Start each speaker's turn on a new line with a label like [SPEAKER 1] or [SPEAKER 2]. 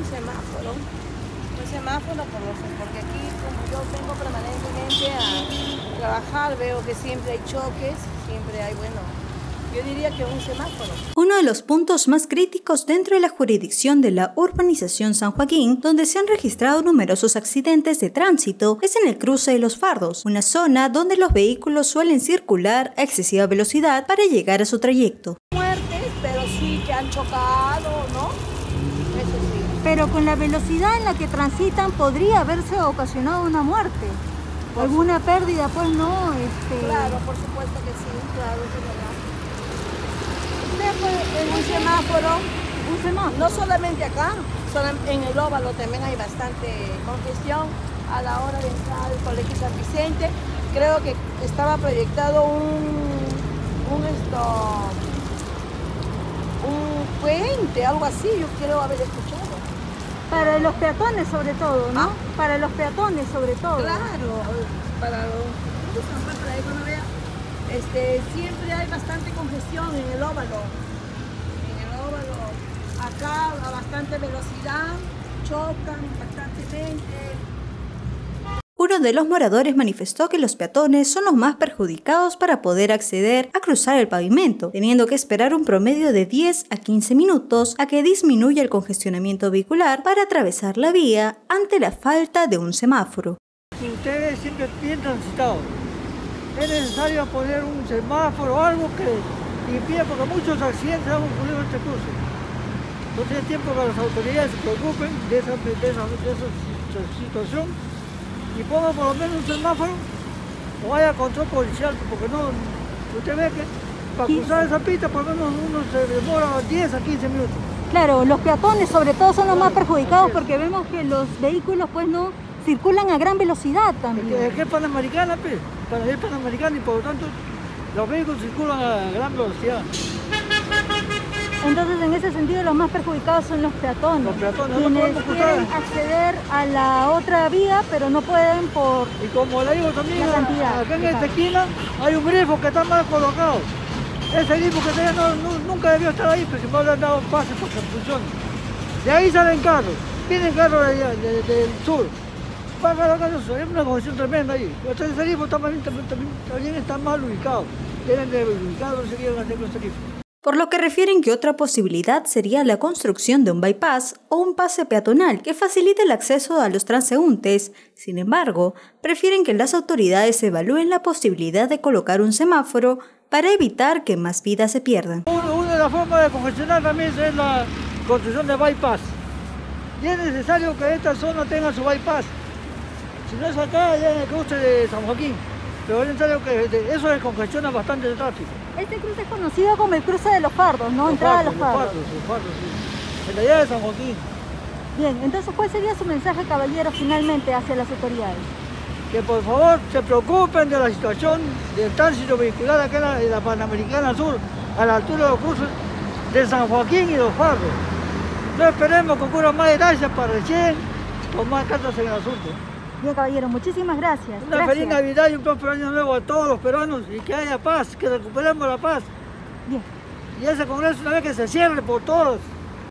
[SPEAKER 1] un semáforo. Un semáforo por los, porque aquí como yo vengo permanentemente a trabajar, veo que siempre hay choques, siempre hay, bueno, yo diría que un semáforo.
[SPEAKER 2] Uno de los puntos más críticos dentro de la jurisdicción de la urbanización San Joaquín, donde se han registrado numerosos accidentes de tránsito, es en el cruce de los fardos, una zona donde los vehículos suelen circular a excesiva velocidad para llegar a su trayecto.
[SPEAKER 1] Muertes, pero sí que han chocado, ¿no? Eso sí.
[SPEAKER 3] Pero con la velocidad en la que transitan podría haberse ocasionado una muerte. Alguna pérdida, pues no. Este...
[SPEAKER 1] Claro, por supuesto que sí, claro, es verdad en un semáforo, un semáforo, no solamente acá, en el óvalo también hay bastante congestión a la hora de entrar al Colegio San Vicente. Creo que estaba proyectado un, un, esto, un puente, algo así, yo quiero haber escuchado.
[SPEAKER 3] Para los peatones sobre todo, ¿no? ¿Ah? Para los peatones sobre todo.
[SPEAKER 1] Claro, para los... Este, siempre hay bastante congestión en el óvalo. En el óvalo, acá a bastante velocidad, chocan constantemente.
[SPEAKER 2] Uno de los moradores manifestó que los peatones son los más perjudicados para poder acceder a cruzar el pavimento, teniendo que esperar un promedio de 10 a 15 minutos a que disminuya el congestionamiento vehicular para atravesar la vía ante la falta de un semáforo.
[SPEAKER 4] Ustedes siempre bien transitados es necesario poner un semáforo o algo que impida, porque muchos accidentes han ocurrido en este cruce. No tiene tiempo que las autoridades se preocupen de esa, situación y pongan por lo menos un semáforo o haya control policial, porque no, usted ve que para cruzar esa pista por lo menos uno se demora 10 a 15 minutos.
[SPEAKER 3] Claro, los peatones sobre todo son los más perjudicados porque vemos que los vehículos pues no circulan a gran velocidad también.
[SPEAKER 4] Es que es panamericana, pues, para ir panamericana y por lo tanto los vehículos circulan a gran velocidad.
[SPEAKER 3] Entonces, en ese sentido, los más perjudicados son los peatones.
[SPEAKER 4] Los peatones
[SPEAKER 3] quienes
[SPEAKER 4] no
[SPEAKER 3] quieren acceder a la otra vía, pero no pueden por
[SPEAKER 4] Y como le digo también, acá en esta esquina hay un grifo que está mal colocado. Ese grifo que no, nunca debió estar ahí, pero si le han dado pase porque funciona. De ahí salen carros, vienen carros del sur, es una congestión tremenda ahí. Los tarifos también, también, están mal ubicados. Tienen de ubicados, serían hacer los tarifos.
[SPEAKER 2] Por lo que refieren que otra posibilidad sería la construcción de un bypass o un pase peatonal que facilite el acceso a los transeúntes. Sin embargo, prefieren que las autoridades evalúen la posibilidad de colocar un semáforo para evitar que más vidas se pierdan.
[SPEAKER 4] Una de las formas de congestionar también es la construcción de bypass. Y es necesario que esta zona tenga su bypass. Si no es acá, allá en el cruce de San Joaquín. Pero es necesario que eso descongestiona bastante el tráfico.
[SPEAKER 3] Este cruce es conocido como el cruce de los fardos, ¿no? Entrada a los fardos.
[SPEAKER 4] Los fardos, sí. En la de San Joaquín.
[SPEAKER 3] Bien, entonces, ¿cuál sería su mensaje, caballero, finalmente hacia las autoridades?
[SPEAKER 4] Que por favor se preocupen de la situación del tránsito vehicular acá en la, Panamericana Sur, a la altura de los cruces de San Joaquín y los fardos. No esperemos que ocurran más detalles para recién tomar cartas en el asunto.
[SPEAKER 3] Bien, caballero, muchísimas gracias.
[SPEAKER 4] Una feliz Navidad y un próspero año nuevo a todos los peruanos y que haya paz, que recuperemos la paz.
[SPEAKER 3] Bien.
[SPEAKER 4] Y ese congreso una vez que se cierre por todos.